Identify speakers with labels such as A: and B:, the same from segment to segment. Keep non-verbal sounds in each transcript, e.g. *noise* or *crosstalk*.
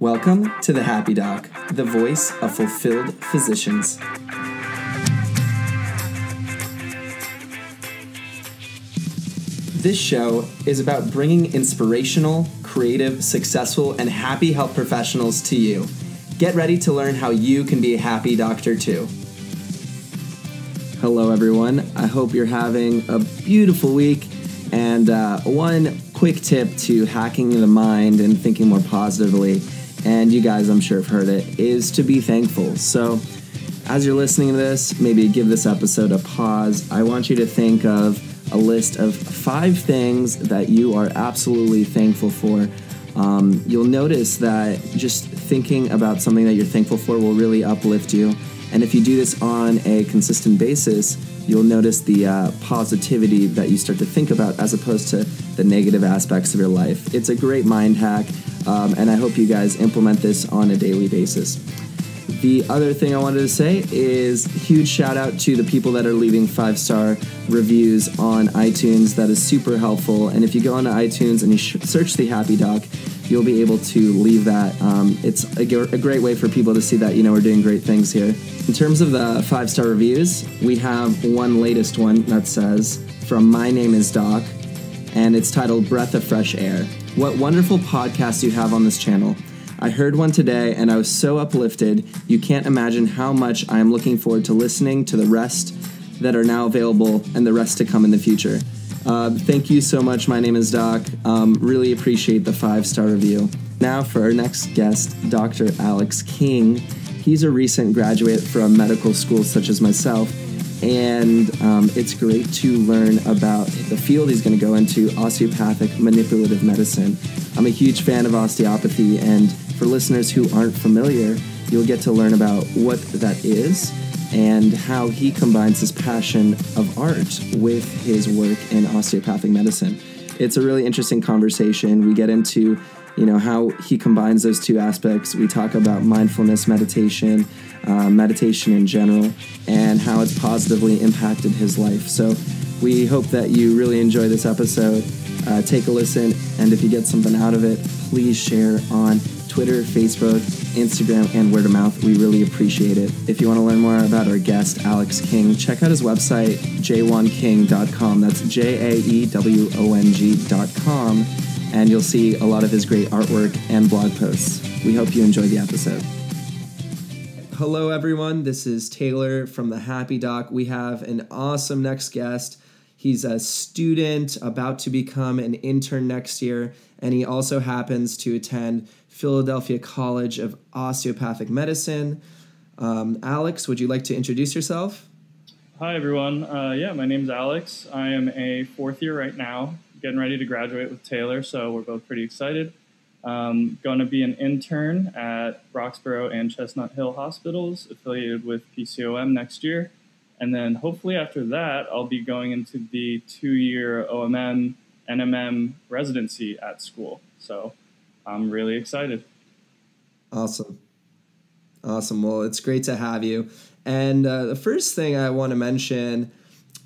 A: Welcome to the Happy Doc, the voice of fulfilled physicians. This show is about bringing inspirational, creative, successful, and happy health professionals to you. Get ready to learn how you can be a happy doctor too. Hello, everyone. I hope you're having a beautiful week. And uh, one quick tip to hacking the mind and thinking more positively, and you guys, I'm sure, have heard it, is to be thankful. So, as you're listening to this, maybe give this episode a pause. I want you to think of a list of five things that you are absolutely thankful for. Um, you'll notice that just thinking about something that you're thankful for will really uplift you. And if you do this on a consistent basis, you'll notice the uh, positivity that you start to think about as opposed to the negative aspects of your life. It's a great mind hack, um, and I hope you guys implement this on a daily basis. The other thing I wanted to say is huge shout out to the people that are leaving five star reviews on iTunes. That is super helpful. And if you go onto iTunes and you sh- search the Happy Doc, you'll be able to leave that. Um, it's a great way for people to see that you know we're doing great things here. In terms of the five star reviews, we have one latest one that says from My Name is Doc, and it's titled Breath of Fresh Air. What wonderful podcasts you have on this channel. I heard one today and I was so uplifted. You can't imagine how much I am looking forward to listening to the rest that are now available and the rest to come in the future. Uh, thank you so much. My name is Doc. Um, really appreciate the five star review. Now, for our next guest, Dr. Alex King. He's a recent graduate from medical school, such as myself, and um, it's great to learn about the field he's going to go into osteopathic manipulative medicine. I'm a huge fan of osteopathy, and for listeners who aren't familiar, you'll get to learn about what that is and how he combines his passion of art with his work in osteopathic medicine. It's a really interesting conversation. We get into you know how he combines those two aspects. We talk about mindfulness meditation, uh, meditation in general, and how it's positively impacted his life. So we hope that you really enjoy this episode. Uh, take a listen, and if you get something out of it, please share on Twitter, Facebook, Instagram, and word of mouth. We really appreciate it. If you want to learn more about our guest, Alex King, check out his website, jaewonking.com. That's J A E W O N G.com. And you'll see a lot of his great artwork and blog posts. We hope you enjoy the episode. Hello, everyone. This is Taylor from the Happy Doc. We have an awesome next guest. He's a student about to become an intern next year, and he also happens to attend Philadelphia College of Osteopathic Medicine. Um, Alex, would you like to introduce yourself?
B: Hi, everyone. Uh, yeah, my name's Alex. I am a fourth year right now, getting ready to graduate with Taylor, so we're both pretty excited. Um, going to be an intern at Roxborough and Chestnut Hill hospitals affiliated with PCOM next year. And then hopefully after that, I'll be going into the two year OMM, NMM residency at school. So I'm really excited.
A: Awesome. Awesome. Well, it's great to have you. And uh, the first thing I want to mention,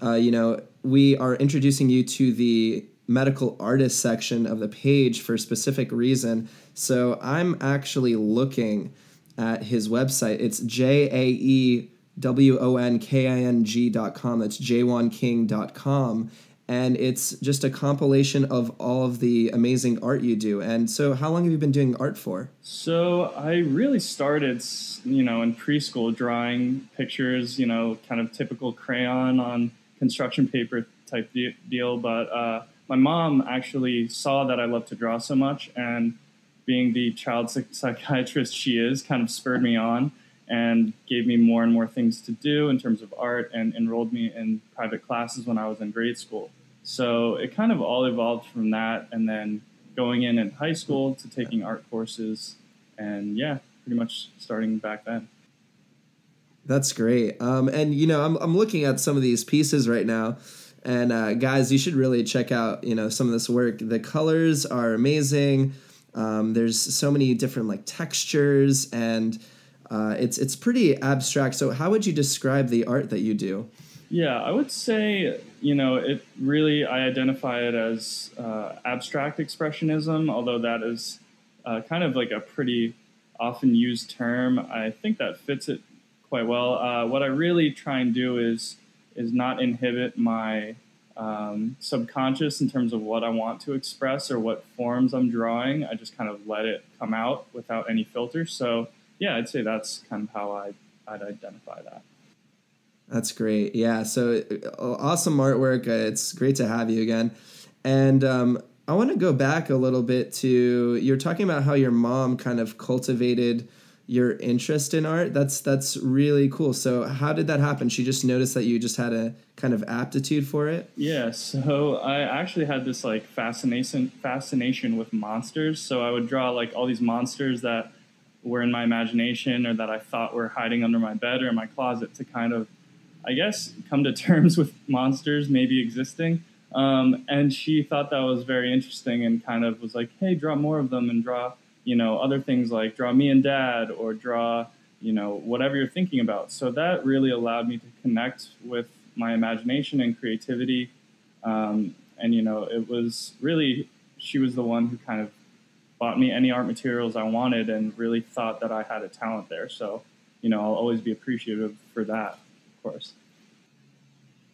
A: uh, you know, we are introducing you to the medical artist section of the page for a specific reason. So I'm actually looking at his website. It's J A E W O N K I N G dot com. That's jaewonking dot com. And it's just a compilation of all of the amazing art you do. And so, how long have you been doing art for?
B: So, I really started, you know, in preschool drawing pictures, you know, kind of typical crayon on construction paper type deal. But uh, my mom actually saw that I loved to draw so much, and being the child psychiatrist she is, kind of spurred me on and gave me more and more things to do in terms of art and enrolled me in private classes when I was in grade school. So it kind of all evolved from that, and then going in in high school to taking art courses, and yeah, pretty much starting back then.
A: That's great. Um, and you know, I'm I'm looking at some of these pieces right now, and uh, guys, you should really check out you know some of this work. The colors are amazing. Um, there's so many different like textures, and uh, it's it's pretty abstract. So, how would you describe the art that you do?
B: Yeah, I would say, you know, it really, I identify it as uh, abstract expressionism, although that is uh, kind of like a pretty often used term. I think that fits it quite well. Uh, what I really try and do is is not inhibit my um, subconscious in terms of what I want to express or what forms I'm drawing. I just kind of let it come out without any filter. So yeah, I'd say that's kind of how I, I'd identify that.
A: That's great. Yeah. So uh, awesome artwork. Uh, it's great to have you again. And um, I want to go back a little bit to you're talking about how your mom kind of cultivated your interest in art. That's that's really cool. So how did that happen? She just noticed that you just had a kind of aptitude for it.
B: Yeah. So I actually had this like fascination fascination with monsters. So I would draw like all these monsters that were in my imagination or that I thought were hiding under my bed or in my closet to kind of, I guess, come to terms with monsters maybe existing. Um, and she thought that was very interesting and kind of was like, hey, draw more of them and draw, you know, other things like draw me and dad or draw, you know, whatever you're thinking about. So that really allowed me to connect with my imagination and creativity. Um, and, you know, it was really, she was the one who kind of bought me any art materials I wanted and really thought that I had a talent there. So, you know, I'll always be appreciative for that, course.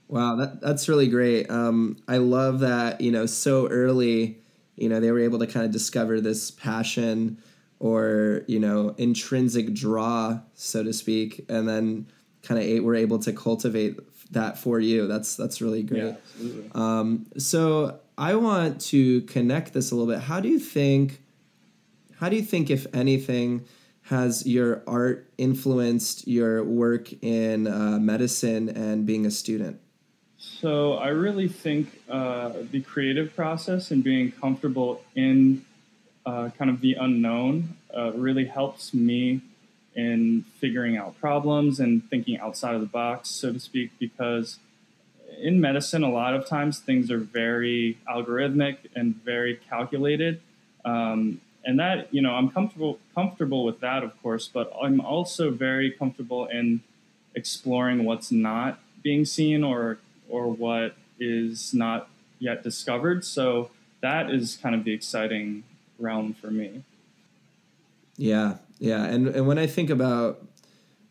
A: Wow, that, that's really great. Um, I love that, you know, so early, you know, they were able to kind of discover this passion or, you know, intrinsic draw, so to speak, and then kind of were able to cultivate that for you. That's that's really great. Yeah, um, so I want to connect this a little bit. How do you think? How do you think, if anything, has your art influenced your work in uh, medicine and being a student?
B: So I really think uh, the creative process and being comfortable in uh, kind of the unknown uh, really helps me in figuring out problems and thinking outside of the box, so to speak, because in medicine, a lot of times things are very algorithmic and very calculated. Um, and that, you know, I'm comfortable comfortable with that, of course, but I'm also very comfortable in exploring what's not being seen or or what is not yet discovered. So that is kind of the exciting realm for me.
A: Yeah, yeah, and and when I think about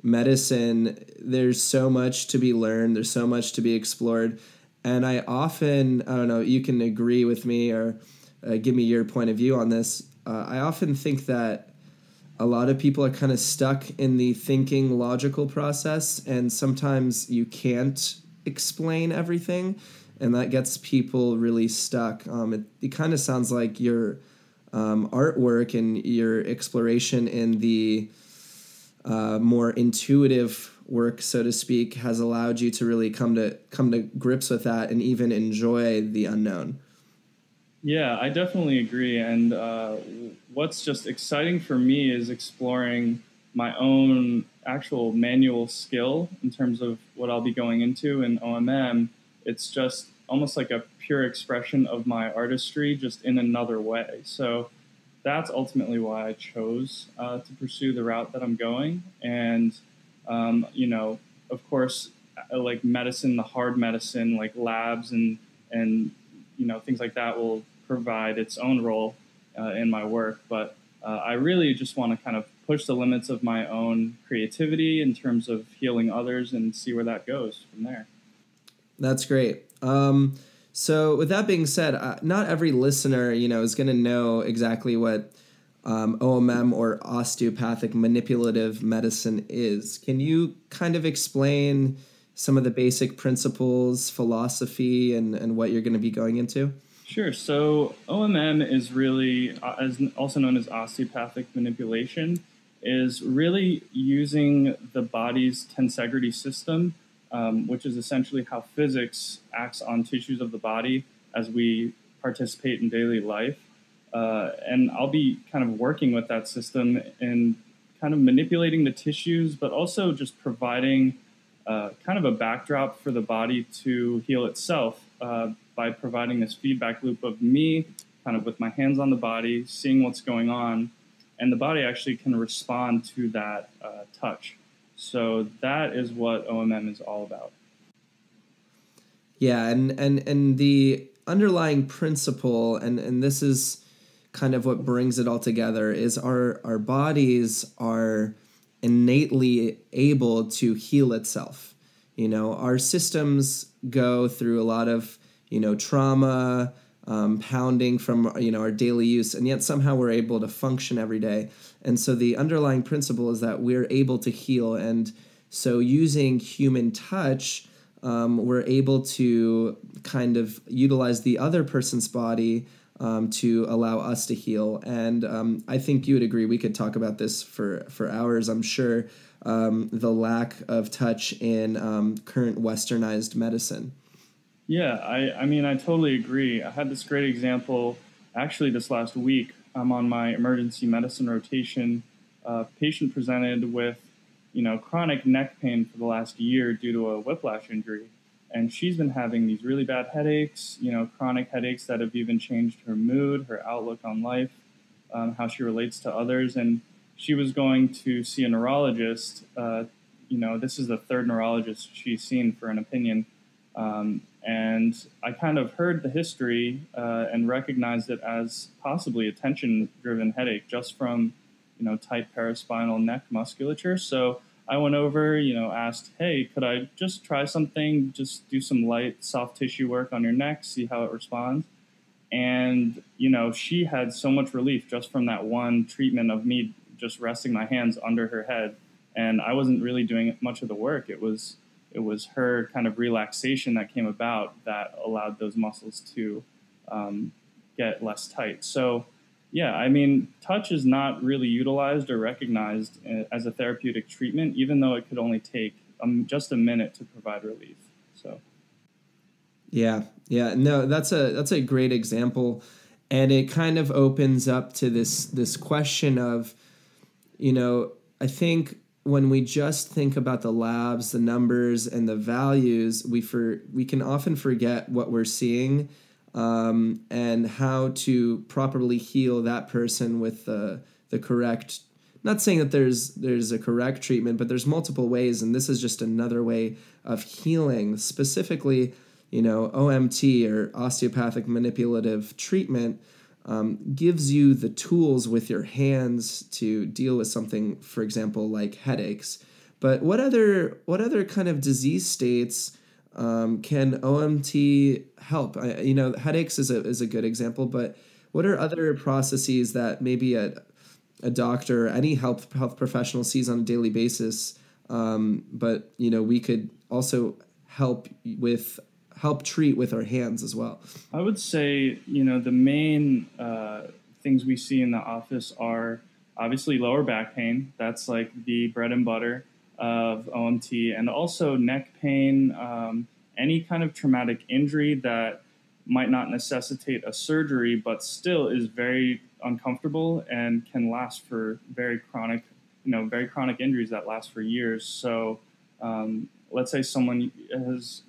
A: medicine, there's so much to be learned. There's so much to be explored, and I often I don't know. You can agree with me or uh, give me your point of view on this. Uh, I often think that a lot of people are kind of stuck in the thinking logical process, and sometimes you can't explain everything, and that gets people really stuck. Um, it, it kind of sounds like your um, artwork and your exploration in the uh, more intuitive work, so to speak, has allowed you to really come to come to grips with that and even enjoy the unknown.
B: Yeah, I definitely agree. And uh, what's just exciting for me is exploring my own actual manual skill in terms of what I'll be going into in OMM. It's just almost like a pure expression of my artistry, just in another way. So that's ultimately why I chose uh, to pursue the route that I'm going. And, um, you know, of course, uh, like medicine, the hard medicine, like labs and, and, you know, things like that will provide its own role uh, in my work. But uh, I really just want to kind of push the limits of my own creativity in terms of healing others and see where that goes from there.
A: That's great. Um, so, with that being said, uh, not every listener, you know, is going to know exactly what um, OMM or osteopathic manipulative medicine is. Can you kind of explain some of the basic principles, philosophy, and, and what you're going to be going into?
B: Sure. So OMM is really, uh, as also known as osteopathic manipulation, is really using the body's tensegrity system, um, which is essentially how physics acts on tissues of the body as we participate in daily life. Uh, and I'll be kind of working with that system and kind of manipulating the tissues, but also just providing uh, kind of a backdrop for the body to heal itself uh, by providing this feedback loop of me kind of with my hands on the body, seeing what's going on, and the body actually can respond to that uh, touch. So that is what OMM is all about.
A: Yeah, and and and the underlying principle, and and this is kind of what brings it all together is our our bodies are innately able to heal itself. You know, our systems go through a lot of, you know, trauma, um, pounding from you know our daily use, and yet somehow we're able to function every day. And so the underlying principle is that we're able to heal, and so using human touch, um, we're able to kind of utilize the other person's body um, to allow us to heal. And um, I think you would agree. We could talk about this for for hours. I'm sure um, the lack of touch in um, current westernized medicine.
B: Yeah, I, I mean, I totally agree. I had this great example actually this last week. I'm on my emergency medicine rotation. A patient presented with, you know, chronic neck pain for the last year due to a whiplash injury. And she's been having these really bad headaches, you know, chronic headaches that have even changed her mood, her outlook on life, um, how she relates to others. And she was going to see a neurologist. Uh, you know, this is the third neurologist she's seen for an opinion. Um, and I kind of heard the history uh, and recognized it as possibly a tension-driven headache just from, you know, tight paraspinal neck musculature. So I went over, you know, asked, hey, could I just try something, just do some light soft tissue work on your neck, see how it responds. And, you know, she had so much relief just from that one treatment of me just resting my hands under her head. And I wasn't really doing much of the work. It was it was her kind of relaxation that came about that allowed those muscles to um, get less tight. So, yeah, I mean, touch is not really utilized or recognized uh, as a therapeutic treatment, even though it could only take um, just a minute to provide relief. So,
A: yeah, yeah, no, that's a that's a great example, and it kind of opens up to this this question of, you know, I think when we just think about the labs, the numbers, and the values, we for we can often forget what we're seeing um, and how to properly heal that person with the the correct. Not saying that there's there's a correct treatment, but there's multiple ways, and this is just another way of healing. Specifically, you know, OMT or osteopathic manipulative treatment um, gives you the tools with your hands to deal with something, for example, like headaches. But what other what other kind of disease states um, can OMT help? I, you know, headaches is a is a good example, but what are other processes that maybe a a doctor, any health health professional sees on a daily basis? Um, but you know, we could also help with help treat with our hands as well?
B: I would say, you know, the main uh, things we see in the office are obviously lower back pain. That's like the bread and butter of OMT, and also neck pain, um, any kind of traumatic injury that might not necessitate a surgery, but still is very uncomfortable and can last for very chronic, you know, very chronic injuries that last for years. So, um, let's say someone has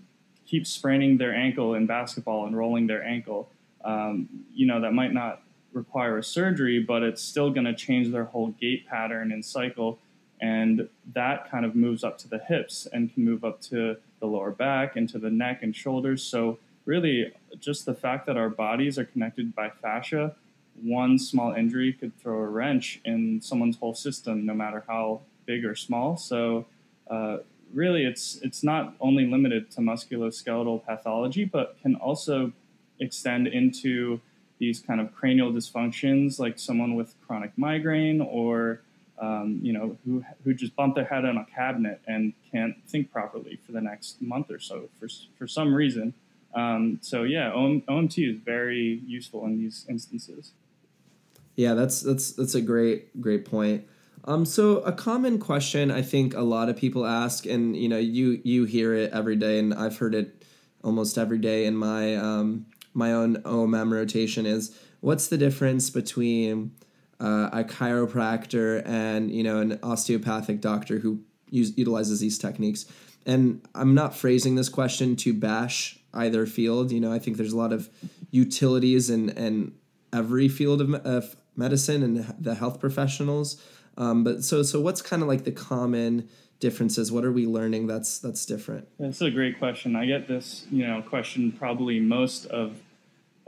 B: keep spraining their ankle in basketball and rolling their ankle, um, you know, that might not require a surgery, but it's still going to change their whole gait pattern and cycle. And that kind of moves up to the hips and can move up to the lower back and to the neck and shoulders. So, really, just the fact that our bodies are connected by fascia, one small injury could throw a wrench in someone's whole system, no matter how big or small. So, uh, really it's it's not only limited to musculoskeletal pathology, but can also extend into these kind of cranial dysfunctions, like someone with chronic migraine or um, you know who who just bumped their head on a cabinet and can't think properly for the next month or so for for some reason. Um, so yeah, OMT is very useful in these instances.
A: Yeah, that's that's that's a great great point. Um, so a common question I think a lot of people ask, and you know, you you hear it every day, and I've heard it almost every day in my um, my own OMM rotation is what's the difference between uh, a chiropractor and you know an osteopathic doctor who use, utilizes these techniques? And I'm not phrasing this question to bash either field. You know, I think there's a lot of utilities in in every field of, of medicine and the health professionals. Um, but so so what's kind of like the common differences? What are we learning that's that's different?
B: That's a great question. I get this you know question probably most of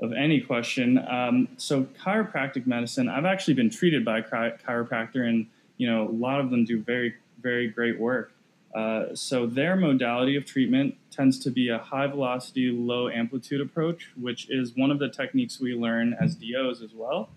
B: of any question. Um, so chiropractic medicine, I've actually been treated by a chiropractor, and you know a lot of them do very very great work. Uh, so their modality of treatment tends to be a high velocity, low amplitude approach, which is one of the techniques we learn as DOs as well.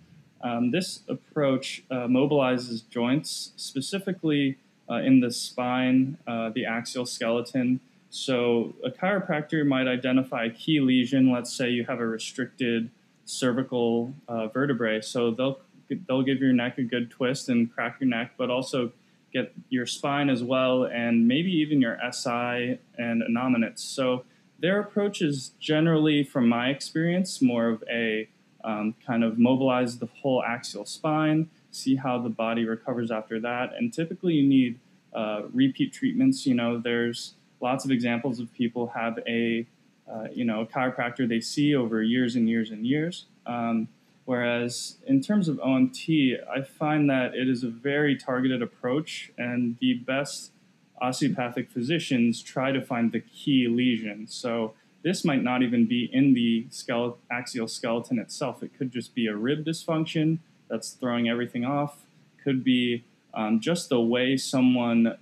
B: Um, this approach uh, mobilizes joints, specifically uh, in the spine, uh, the axial skeleton. So a chiropractor might identify a key lesion. Let's say you have a restricted cervical uh, vertebrae. So they'll they'll give your neck a good twist and crack your neck, but also get your spine as well, and maybe even your SI and innominates. So their approach is generally, from my experience, more of a um, kind of mobilize the whole axial spine, see how the body recovers after that, and typically you need uh, repeat treatments. You know, there's lots of examples of people have a uh, you know a chiropractor they see over years and years and years. Um, Whereas in terms of OMT, I find that it is a very targeted approach, and the best osteopathic physicians try to find the key lesion. So this might not even be in the axial skeleton itself. It could just be a rib dysfunction that's throwing everything off. Could be um, just the way someone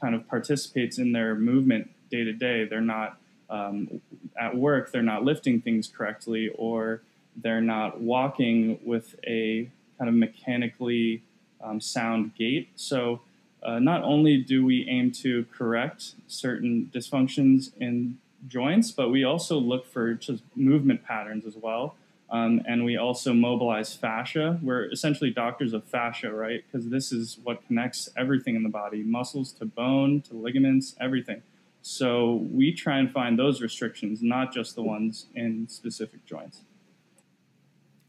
B: kind of participates in their movement day to day. They're not um, at work. They're not lifting things correctly, or they're not walking with a kind of mechanically um, sound gait. So, uh, not only do we aim to correct certain dysfunctions in joints, but we also look for just movement patterns as well. Um, and we also mobilize fascia. We're essentially doctors of fascia, right? Because this is what connects everything in the body muscles to bone to ligaments, everything. So we try and find those restrictions, not just the ones in specific joints.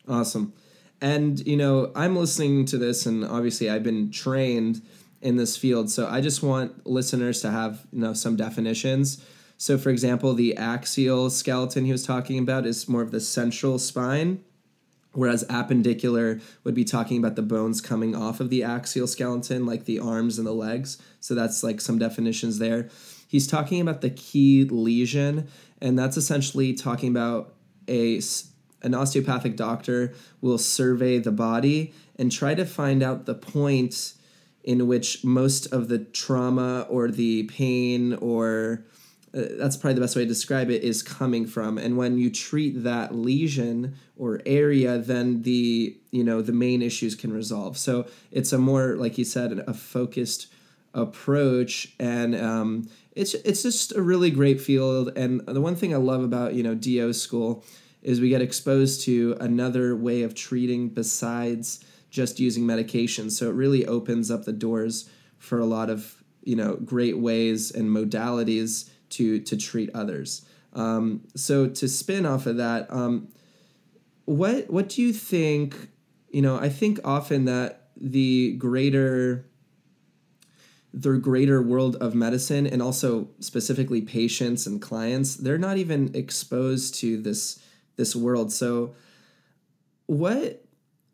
A: Awesome. And, you know, I'm listening to this, and obviously I've been trained in this field. So I just want listeners to have, you know, some definitions. So, for example, the axial skeleton he was talking about is more of the central spine, whereas appendicular would be talking about the bones coming off of the axial skeleton, like the arms and the legs. So, that's like some definitions there. He's talking about the key lesion, and that's essentially talking about a an osteopathic doctor will survey the body and try to find out the point in which most of the trauma or the pain or uh, that's probably the best way to describe it is coming from. And when you treat that lesion or area then the you know the main issues can resolve. So it's a more like you said a focused approach. And um, it's it's just a really great field. And the one thing i love about you know DO school is we get exposed to another way of treating besides just using medication. So it really opens up the doors for a lot of you know great ways and modalities to to treat others. Um, so to spin off of that, um, what what do you think? You know, I think often that the greater the greater world of medicine and also specifically patients and clients, they're not even exposed to this this world. So what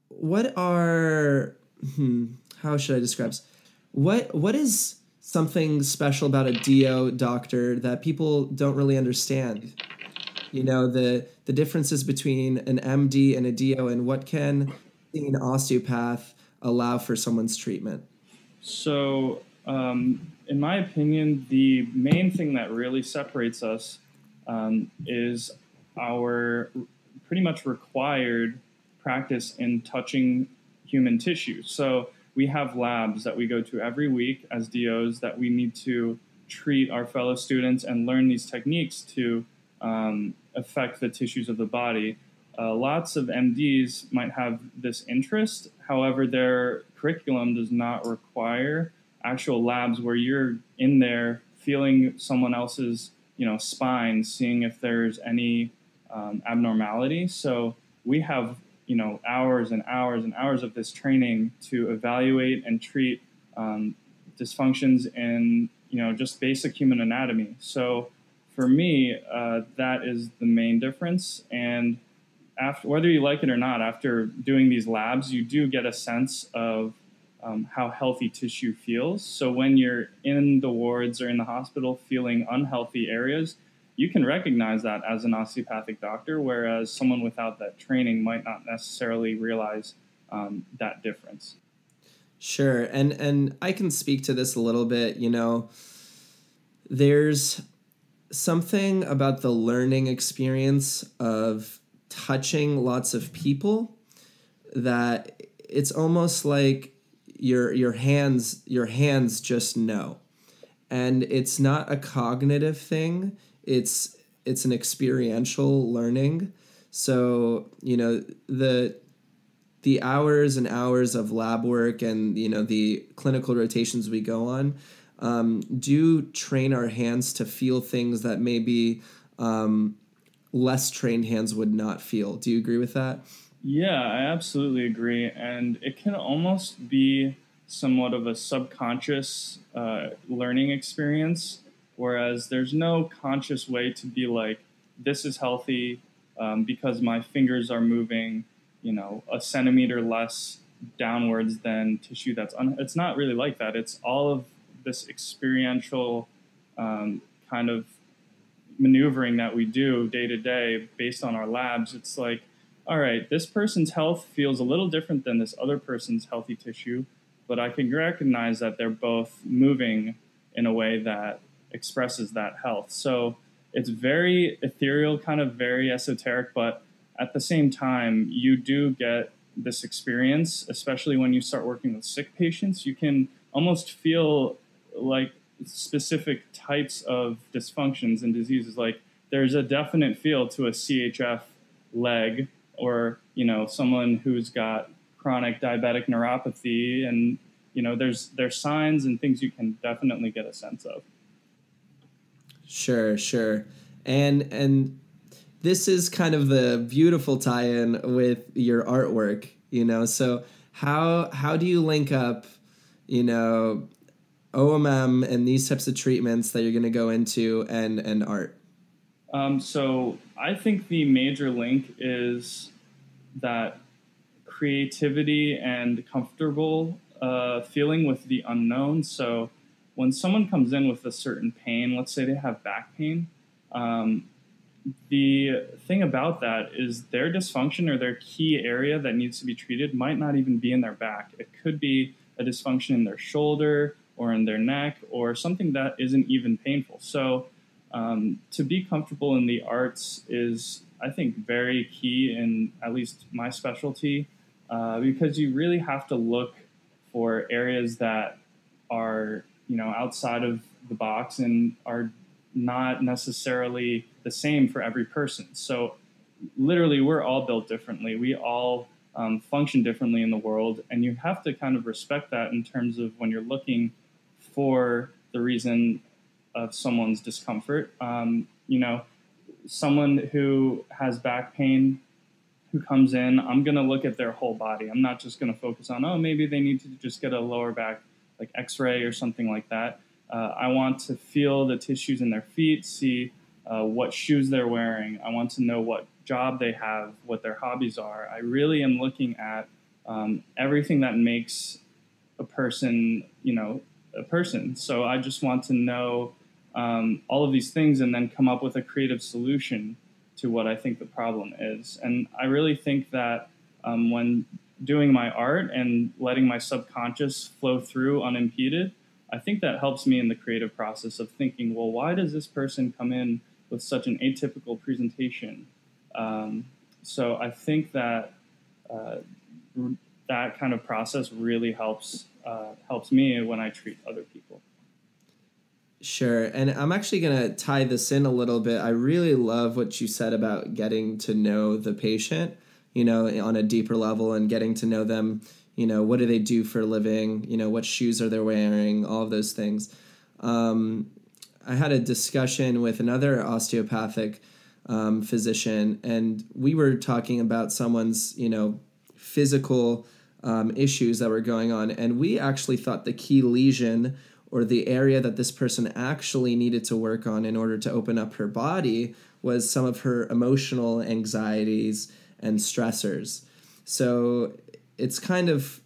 A: what are hmm, how should I describe this? what what is something special about a DO doctor that people don't really understand? You know, the the differences between an MD and a DO and what can an osteopath allow for someone's treatment?
B: So, um, in my opinion, the main thing that really separates us um, is our pretty much required practice in touching human tissue. So we have labs that we go to every week as DOs that we need to treat our fellow students and learn these techniques to um, affect the tissues of the body. Uh, lots of MDs might have this interest. However, their curriculum does not require actual labs where you're in there feeling someone else's, you know, spine, seeing if there's any um, abnormality. So we have you know hours and hours and hours of this training to evaluate and treat um, dysfunctions in you know just basic human anatomy. So for me, uh, that is the main difference. And after whether you like it or not, after doing these labs, you do get a sense of um, how healthy tissue feels. So when you're in the wards or in the hospital feeling unhealthy areas, you can recognize that as an osteopathic doctor, whereas someone without that training might not necessarily realize um, that difference.
A: Sure, and and I can speak to this a little bit. You know, there's something about the learning experience of touching lots of people that it's almost like your your hands your hands just know and it's not a cognitive thing it's it's an experiential learning. So you know the the hours and hours of lab work and you know the clinical rotations we go on um, do train our hands to feel things that maybe um, less trained hands would not feel. Do you agree with that?
B: Yeah i absolutely agree. And it can almost be somewhat of a subconscious uh, learning experience, whereas there's no conscious way to be like, this is healthy um, because my fingers are moving, you know, a centimeter less downwards than tissue that's un- it's not really like that. It's all of this experiential um, kind of maneuvering that we do day to day based on our labs. It's like, all right, this person's health feels a little different than this other person's healthy tissue but I can recognize that they're both moving in a way that expresses that health. So it's very ethereal, kind of very esoteric, but at the same time, you do get this experience, especially when you start working with sick patients. You can almost feel like specific types of dysfunctions and diseases. Like there's a definite feel to a CHF leg, or you know, someone who's got chronic diabetic neuropathy and you know there's there's signs and things you can definitely get a sense of
A: sure sure. And and this is kind of the beautiful tie-in with your artwork you know? So how how do you link up you know OMM and these types of treatments that you're going to go into and and art?
B: Um, so I think the major link is that creativity and comfortable uh, feeling with the unknown. So when someone comes in with a certain pain, let's say they have back pain, um, the thing about that is their dysfunction or their key area that needs to be treated might not even be in their back. It could be a dysfunction in their shoulder or in their neck or something that isn't even painful. So um, to be comfortable in the arts is, I think, very key in at least my specialty uh, because you really have to look for areas that are you know outside of the box and are not necessarily the same for every person. So literally, we're all built differently. We all um, function differently in the world, and you have to kind of respect that in terms of when you're looking for the reason of someone's discomfort. Um, you know, someone who has back pain who comes in, I'm going to look at their whole body. I'm not just going to focus on, oh, maybe they need to just get a lower back, like x ray or something like that. Uh, I want to feel the tissues in their feet, see uh, what shoes they're wearing. I want to know what job they have, what their hobbies are. I really am looking at um, everything that makes a person, you know, a person. So I just want to know um, all of these things and then come up with a creative solution to what I think the problem is. And I really think that um, when doing my art and letting my subconscious flow through unimpeded, I think that helps me in the creative process of thinking, well, why does this person come in with such an atypical presentation? Um, so I think that uh, that kind of process really helps uh, helps me when I treat other people.
A: Sure. And I'm actually going to tie this in a little bit. I really love what you said about getting to know the patient, you know, on a deeper level and getting to know them, you know, what do they do for a living, you know, what shoes are they wearing, all of those things. Um, I had a discussion with another osteopathic um, physician, and we were talking about someone's, you know, physical um, issues that were going on. And we actually thought the key lesion or the area that this person actually needed to work on in order to open up her body was some of her emotional anxieties and stressors. So it's kind of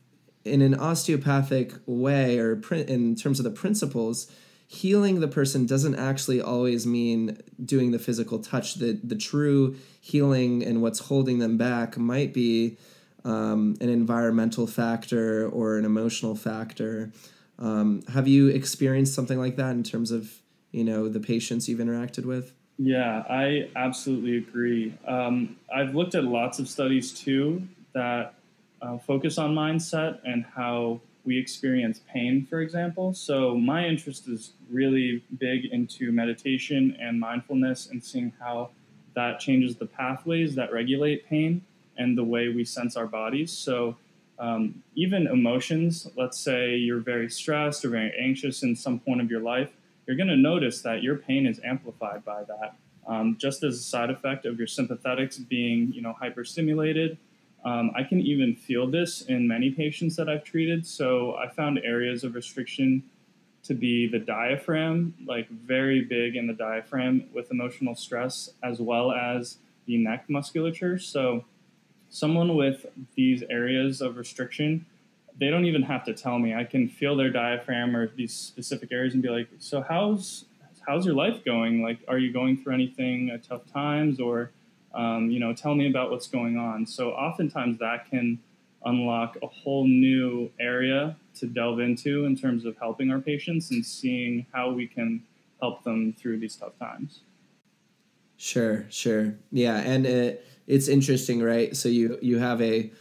A: in an osteopathic way, or in terms of the principles, healing the person doesn't actually always mean doing the physical touch. The the true healing and what's holding them back might be um, an environmental factor or an emotional factor. Um, have you experienced something like that in terms of you know the patients you've interacted with?
B: Yeah, I absolutely agree. Um, I've looked at lots of studies too that uh, focus on mindset and how we experience pain, for example. So, my interest is really big into meditation and mindfulness and seeing how that changes the pathways that regulate pain and the way we sense our bodies. So, um, even emotions, let's say you're very stressed or very anxious in some point of your life, you're going to notice that your pain is amplified by that. Um, just as a side effect of your sympathetics being, you know, hyperstimulated. Um, I can even feel this in many patients that I've treated. So I found areas of restriction to be the diaphragm, like very big in the diaphragm with emotional stress, as well as the neck musculature. So someone with these areas of restriction, they don't even have to tell me. I can feel their diaphragm or these specific areas and be like, "So how's how's your life going? Like, are you going through anything uh, tough times, or um, you know, tell me about what's going on." So oftentimes that can unlock a whole new area to delve into in terms of helping our patients and seeing how we can help them through these tough times.
A: Sure, sure. Yeah, and it, it's interesting, right? So you you have a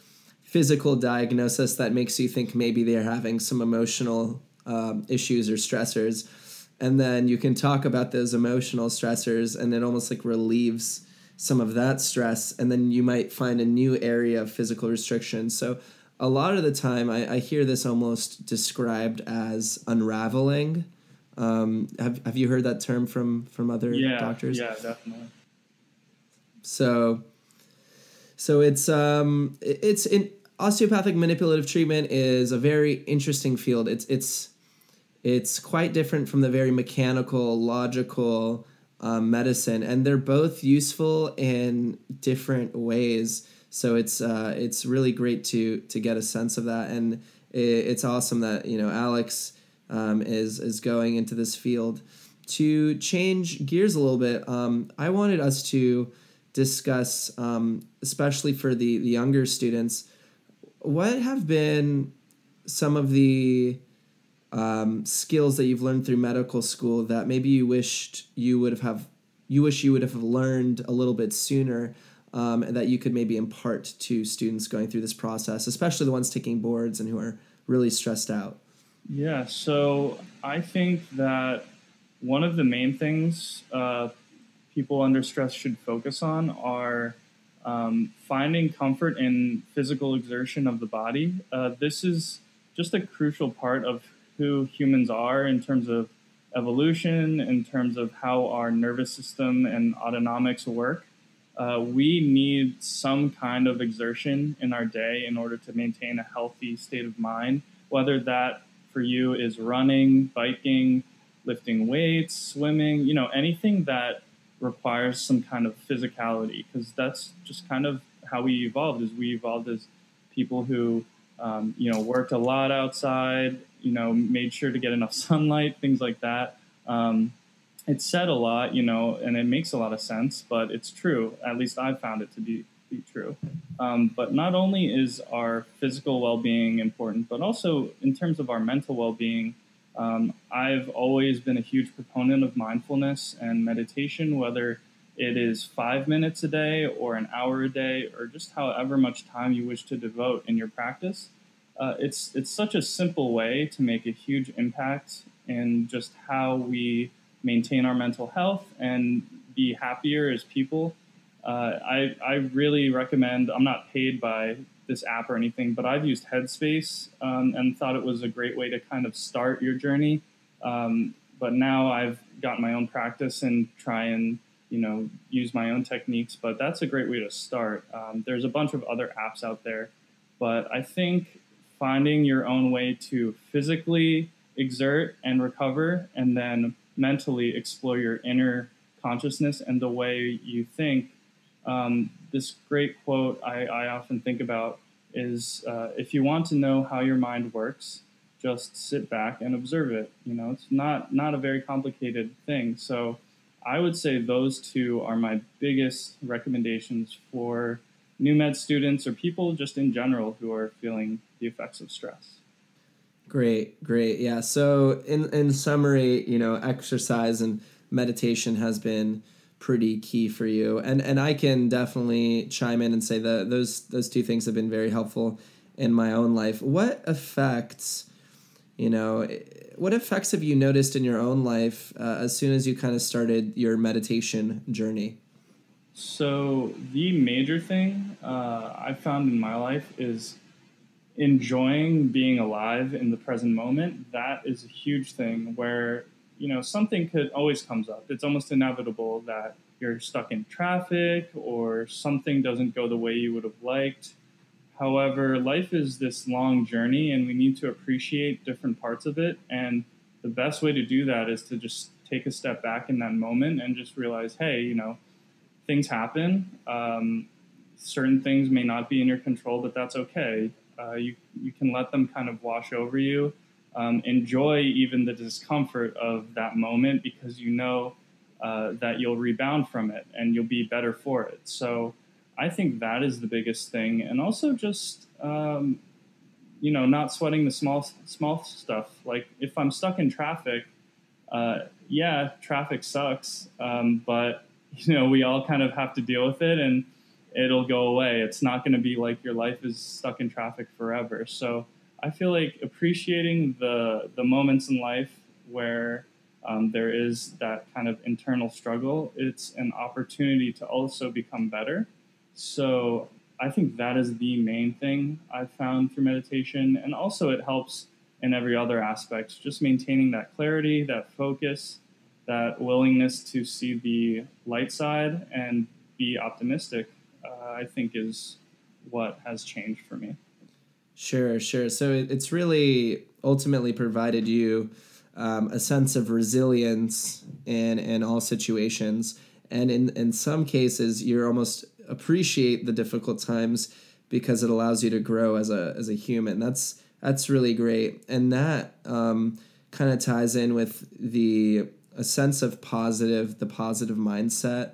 A: physical diagnosis that makes you think maybe they're having some emotional um, issues or stressors, and then you can talk about those emotional stressors, and it almost like relieves some of that stress, and then you might find a new area of physical restriction. So a lot of the time, I, I hear this almost described as unraveling um, have Have you heard that term from from other
B: yeah,
A: doctors?
B: Yeah, definitely.
A: So, so it's um, it's in osteopathic manipulative treatment is a very interesting field. It's it's it's quite different from the very mechanical, logical um, medicine, and they're both useful in different ways. So it's uh, it's really great to to get a sense of that, and it, it's awesome that you know Alex um, is is going into this field. To change gears a little bit, um, I wanted us to discuss, um, especially for the the younger students, what have been some of the um, skills that you've learned through medical school that maybe you wished you would have you wish you would have learned a little bit sooner um, that you could maybe impart to students going through this process, especially the ones taking boards and who are really stressed out.
B: Yeah, so I think that one of the main things uh, people under stress should focus on are um, finding comfort in physical exertion of the body. Uh, this is just a crucial part of who humans are in terms of evolution, in terms of how our nervous system and autonomics work. Uh, we need some kind of exertion in our day in order to maintain a healthy state of mind, whether that for you is running, biking, lifting weights, swimming, you know, anything that requires some kind of physicality because that's just kind of how we evolved is we evolved as people who um, you know worked a lot outside you know made sure to get enough *laughs* sunlight things like that um, said a lot you know and it makes a lot of sense but it's true at least i've found it to be be true. Um, but not only is our physical well being important, but also in terms of our mental well being, um, I've always been a huge proponent of mindfulness and meditation, whether it is five minutes a day or an hour a day or just however much time you wish to devote in your practice. Uh, it's it's such a simple way to make a huge impact in just how we maintain our mental health and be happier as people uh, I, I really recommend, I'm not paid by this app or anything, but I've used Headspace um, and thought it was a great way to kind of start your journey. Um, but now I've got my own practice and try and you know use my own techniques. But that's a great way to start. Um, there's a bunch of other apps out there, but I think finding your own way to physically exert and recover, and then mentally explore your inner consciousness and the way you think um, this great quote I, I, often think about is uh, if you want to know how your mind works, just sit back and observe it. You know, it's not not a very complicated thing. So I would say those two are my biggest recommendations for new med students or people just in general who are feeling the effects of stress.
A: Great, great. Yeah. So in in summary, you know, exercise and meditation has been pretty key for you. And and I can definitely chime in and say that those those two things have been very helpful in my own life. What effects, you know, what effects have you noticed in your own life uh, as soon as you kind of started your meditation journey?
B: So the major thing uh, I found in my life is enjoying being alive in the present moment. That is a huge thing where you know something could always comes up. It's almost inevitable that you're stuck in traffic or something doesn't go the way you would have liked. However, life is this long journey and we need to appreciate different parts of it. And the best way to do that is to just take a step back in that moment and just realize, hey, you know, things happen. Um, certain things may not be in your control, but that's okay. Uh, you, you can let them kind of wash over you. Um, enjoy even the discomfort of that moment because you know uh, that you'll rebound from it and you'll be better for it. So I think that is the biggest thing, and also just um, you know not sweating the small small stuff. Like if I'm stuck in traffic, uh, yeah, traffic sucks, um, but *laughs* you know we all kind of have to deal with it and it'll go away. It's not going to be like your life is stuck in traffic forever. So I feel like appreciating the the moments in life where um, there is that kind of internal struggle. It's an opportunity to also become better. So I think that is the main thing I've found through meditation, and also it helps in every other aspect. Just maintaining that clarity, that focus, that willingness to see the light side and be optimistic. Uh, I think is what has changed for me.
A: Sure, sure. So it's really ultimately provided you um, a sense of resilience in in all situations, and in in some cases, you're almost appreciate the difficult times because it allows you to grow as a as a human. That's that's really great, and that um, kind of ties in with the a sense of positive, the positive mindset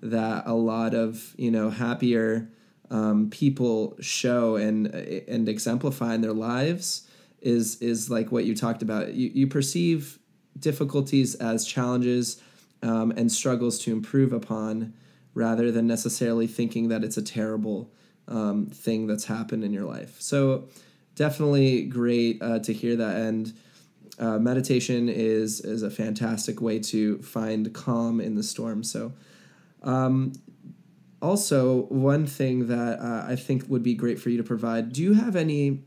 A: that a lot of you know happier um, people show and and exemplify in their lives is is like what you talked about. You you perceive difficulties as challenges um, and struggles to improve upon, rather than necessarily thinking that it's a terrible um, thing that's happened in your life. So definitely great uh, to hear that and. Uh, meditation is is a fantastic way to find calm in the storm. So, um, also, one thing that uh, I think would be great for you to provide do you have any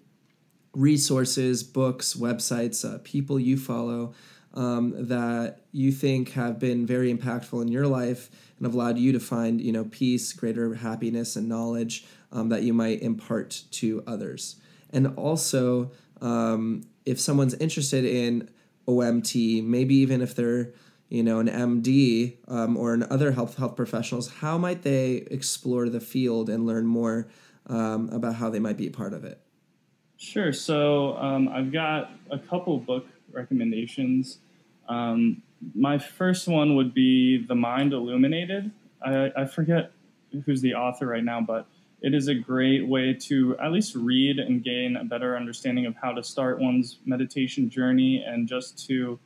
A: resources, books, websites, uh, people you follow um, that you think have been very impactful in your life and have allowed you to find you know peace, greater happiness, and knowledge um, that you might impart to others? And also, um, if someone's interested in OMT, maybe even if they're you know, an MD um, or an other health health professionals, how might they explore the field and learn more um, about how they might be a part of it?
B: Sure. So um, I've got a couple book recommendations. Um, my first one would be The Mind Illuminated. I, I forget who's the author right now, but it is a great way to at least read and gain a better understanding of how to start one's meditation journey and just to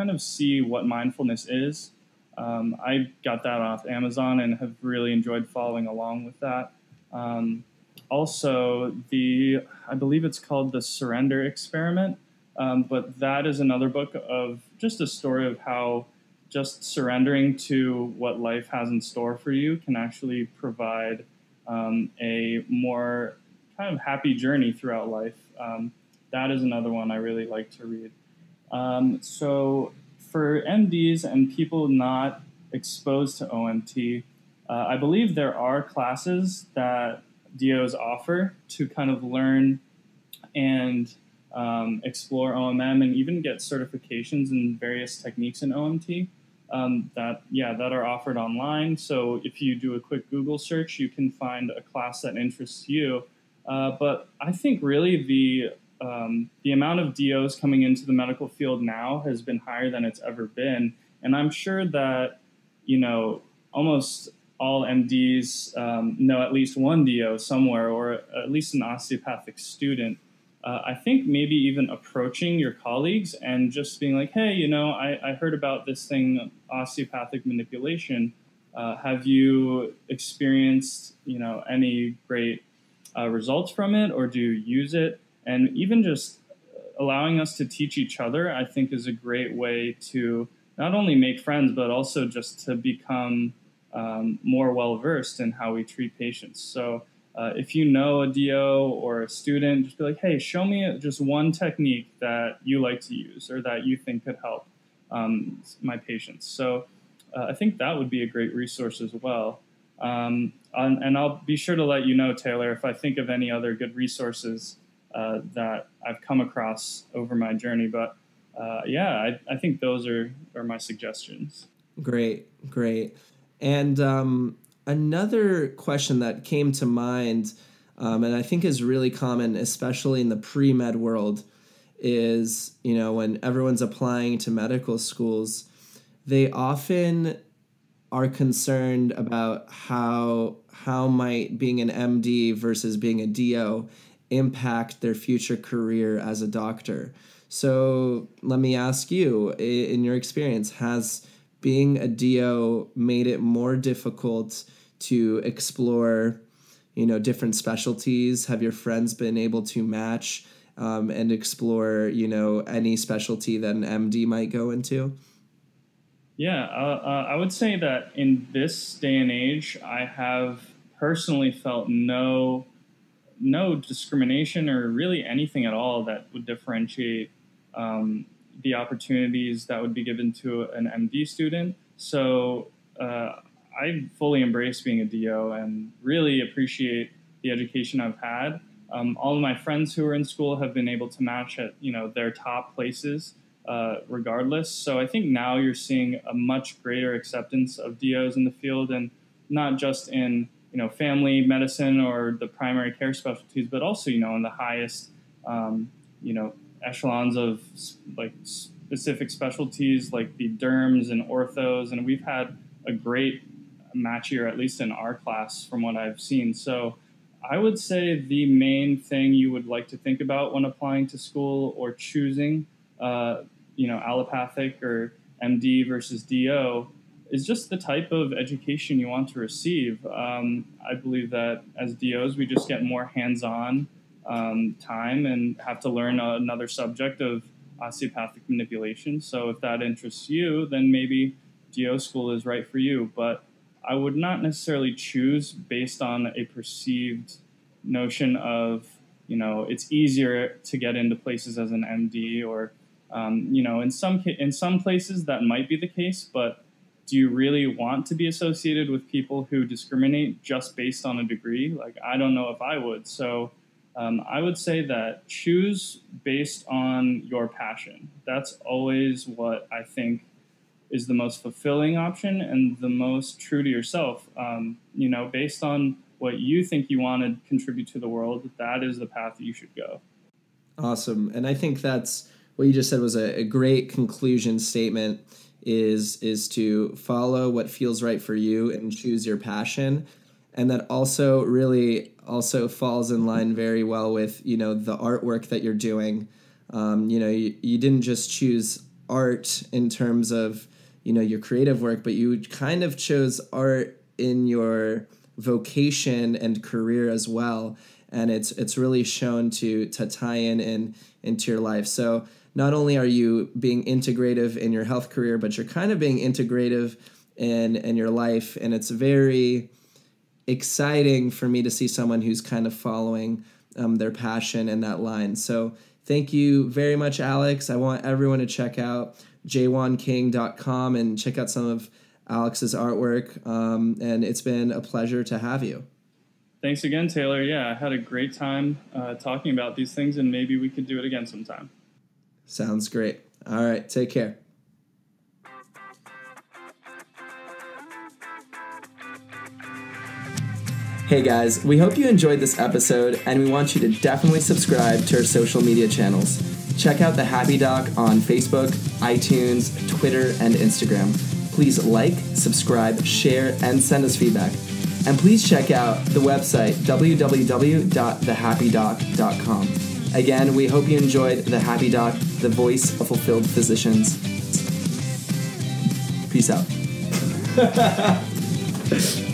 B: kind of see what mindfulness is. Um, I got that off Amazon and have really enjoyed following along with that. Um, also, the I believe it's called the Surrender Experiment, um, but that is another book of just a story of how just surrendering to what life has in store for you can actually provide um, a more kind of happy journey throughout life. Um, that is another one I really like to read. Um, so for MDs and people not exposed to OMT, uh, I believe there are classes that DOs offer to kind of learn and um, explore OMM and even get certifications in various techniques in OMT. Um, that yeah that are offered online. So if you do a quick Google search, you can find a class that interests you. Uh, but I think really the um, the amount of DOs coming into the medical field now has been higher than it's ever been, and I'm sure that you know almost all MDs um, know at least one DO somewhere, or at least an osteopathic student. Uh, I think maybe even approaching your colleagues and just being like, hey, you know, I, I heard about this thing, osteopathic manipulation. Uh, have you experienced, you know, any great uh, results from it, or do you use it? And even just allowing us to teach each other, I think, is a great way to not only make friends, but also just to become um, more well versed in how we treat patients. So uh, if you know a DO or a student, just be like, hey, show me just one technique that you like to use or that you think could help um, my patients. So uh, I think that would be a great resource as well. Um, and, and, I'll be sure to let you know, Taylor, if I think of any other good resources uh, that I've come across over my journey. But uh, yeah, I, I think those are, are my suggestions.
A: Great, great. And um, another question that came to mind, um, and I think is really common, especially in the pre med world, is you know when everyone's applying to medical schools, they often are concerned about how how might being an MD versus being a DO impact their future career as a doctor. So let me ask you, in your experience, has being a DO made it more difficult to explore, you know, different specialties? Have your friends been able to match um, and explore, you know, any specialty that an MD might go into?
B: Yeah, uh, uh, I would say that in this day and age, I have personally felt no no discrimination or really anything at all that would differentiate um, the opportunities that would be given to an MD student. So uh, I fully embrace being a DO and really appreciate the education I've had. Um, all of my friends who are in school have been able to match at you know their top places uh, regardless. So I think now you're seeing a much greater acceptance of DOs in the field, and not just in you know family medicine or the primary care specialties, but also you know in the highest um, you know echelons of like specific specialties like the derms and orthos, and we've had a great match year, at least in our class, from what I've seen. So I would say the main thing you would like to think about when applying to school or choosing, uh, you know, allopathic or MD versus DO is just the type of education you want to receive. Um, I believe that as DOs, we just get more hands on um, time and have to learn another subject of osteopathic manipulation. So if that interests you, then maybe DO school is right for you. But I would not necessarily choose based on a perceived notion of, you know, it's easier to get into places as an MD or, um, you know, in some in some places that might be the case, but do you really want to be associated with people who discriminate just based on a degree? Like, I don't know if I would. So um, I would say that choose based on your passion. That's always what I think is the most fulfilling option and the most true to yourself. Um, you know, based on what you think you want to contribute to the world, that is the path that you should go.
A: Awesome, and I think that's what you just said was a, a great conclusion statement. Is is to follow what feels right for you and choose your passion. And that also really also falls in line very well with you know the artwork that you're doing. Um, you know you, you didn't just choose art in terms of you know your creative work but you kind of chose art in your vocation and career as well. And it's it's really shown to to tie in, in into your life. So not only are you being integrative in your health career but you're kind of being integrative in in your life and it's very exciting for me to see someone who's kind of following um, their passion in that line. So thank you very much, Alex. I want everyone to check out jaewonking.com and check out some of Alex's artwork. Um, and it's been a pleasure to have you.
B: Thanks again, Taylor. Yeah, I had a great time uh, talking about these things, and maybe we could do it again sometime.
A: Sounds great. All right, take care. Hey guys, we hope you enjoyed this episode and we want you to definitely subscribe to our social media channels. Check out the Happy Doc on Facebook, iTunes, Twitter, and Instagram. Please like, subscribe, share, and send us feedback. And please check out the website www.thehappydoc.com. Again, we hope you enjoyed The Happy Doc, the voice of fulfilled physicians. Peace out. *laughs*